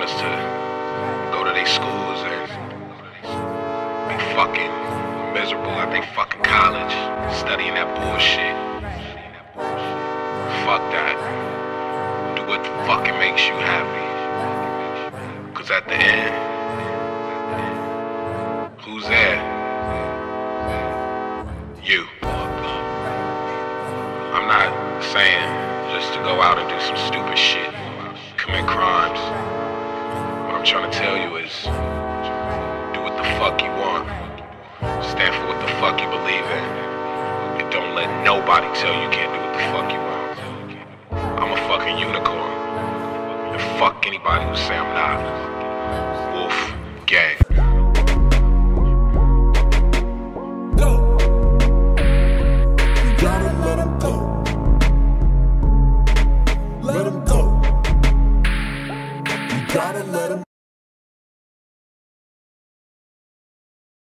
wants to go to their schools and be fucking miserable at their fucking college, studying that bullshit. Fuck that. Do what the fucking makes you happy. Cause at the end, who's there? You. I'm not saying just to go out and do some stupid shit, commit crimes. I'm trying to tell you is do what the fuck you want. Stand for what the fuck you believe in. And don't let nobody tell you can't do what the fuck you want. I'm a fucking unicorn. And fuck anybody who say I'm not. Wolf gang. gotta let him